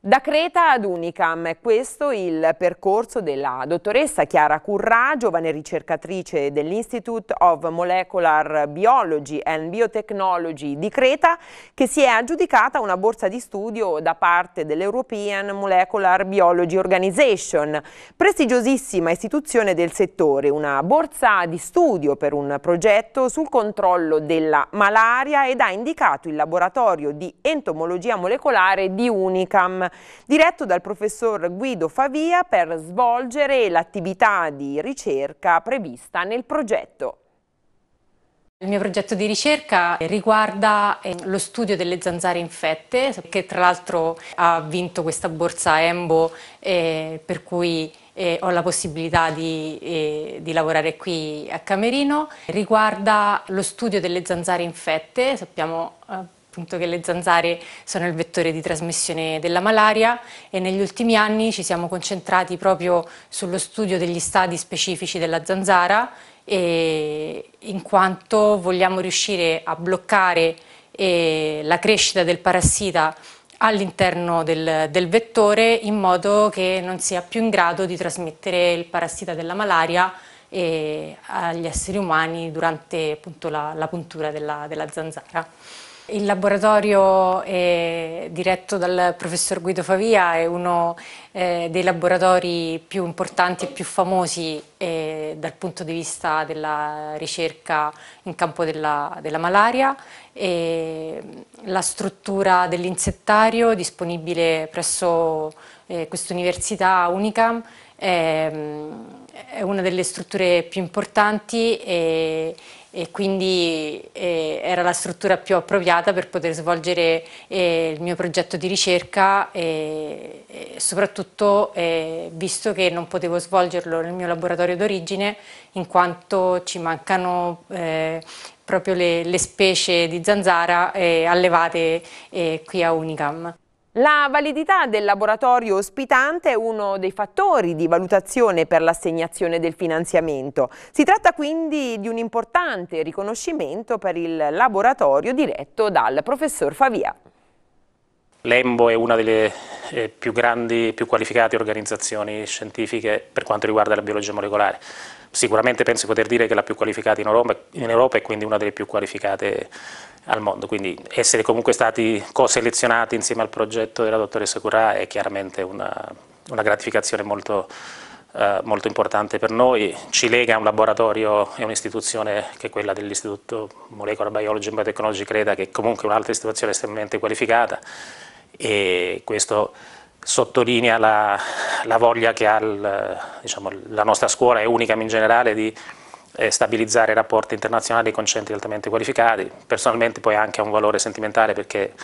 Da Creta ad Unicam, è questo il percorso della dottoressa Chiara Currà, giovane ricercatrice dell'Institute of Molecular Biology and Biotechnology di Creta, che si è aggiudicata una borsa di studio da parte dell'European Molecular Biology Organization, prestigiosissima istituzione del settore, una borsa di studio per un progetto sul controllo della malaria ed ha indicato il laboratorio di entomologia molecolare di Unicam diretto dal professor Guido Favia per svolgere l'attività di ricerca prevista nel progetto. Il mio progetto di ricerca riguarda eh, lo studio delle zanzare infette, che tra l'altro ha vinto questa borsa EMBO, eh, per cui eh, ho la possibilità di, eh, di, lavorare qui a Camerino. Riguarda lo studio delle zanzare infette, sappiamo eh, appunto che le zanzare sono il vettore di trasmissione della malaria e negli ultimi anni ci siamo concentrati proprio sullo studio degli stadi specifici della zanzara in quanto vogliamo riuscire a bloccare eh, la crescita del parassita all'interno del, del, vettore in modo che non sia più in grado di trasmettere il parassita della malaria eh, agli esseri umani durante appunto, la, la puntura della, della zanzara. Il laboratorio diretto dal professor Guido Favia, è uno eh, dei laboratori più importanti e più famosi eh, dal punto di vista della ricerca in campo della, della malaria. E la struttura dell'insettario disponibile presso eh, questa università Unicam è, è, una delle strutture più importanti e, e quindi eh, era la struttura più appropriata per poter svolgere eh, il mio progetto di ricerca e, e soprattutto eh, visto che non potevo svolgerlo nel mio laboratorio d'origine in quanto ci mancano eh, proprio le, le, specie di zanzara eh, allevate eh, qui a Unicam. La validità del laboratorio ospitante è uno dei fattori di valutazione per l'assegnazione del finanziamento. Si tratta quindi di un importante riconoscimento per il laboratorio diretto dal professor Favia. L'EMBO è una delle eh, più grandi, più qualificate organizzazioni scientifiche per quanto riguarda la biologia molecolare. Sicuramente penso di poter dire che è la più qualificata in Europa, e quindi una delle più qualificate al mondo, quindi essere comunque stati co-selezionati insieme al progetto della dottoressa Curà è chiaramente una, una gratificazione molto, eh, molto importante per noi, ci lega a un laboratorio e un'istituzione che è quella dell'Istituto Molecular Biology and Biotechnology Creta, che è comunque un'altra istituzione estremamente qualificata e questo sottolinea la, la voglia che ha il, diciamo, la nostra scuola e Unicam in generale di eh, stabilizzare rapporti internazionali con centri altamente qualificati, personalmente poi anche ha un valore sentimentale perché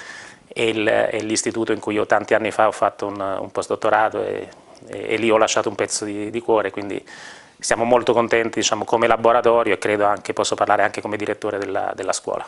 è l'istituto in cui io tanti anni fa ho fatto un, un postdottorato e, e, e, lì ho lasciato un pezzo di, di cuore, quindi siamo molto contenti diciamo, come laboratorio e credo anche posso parlare anche come direttore della, della scuola.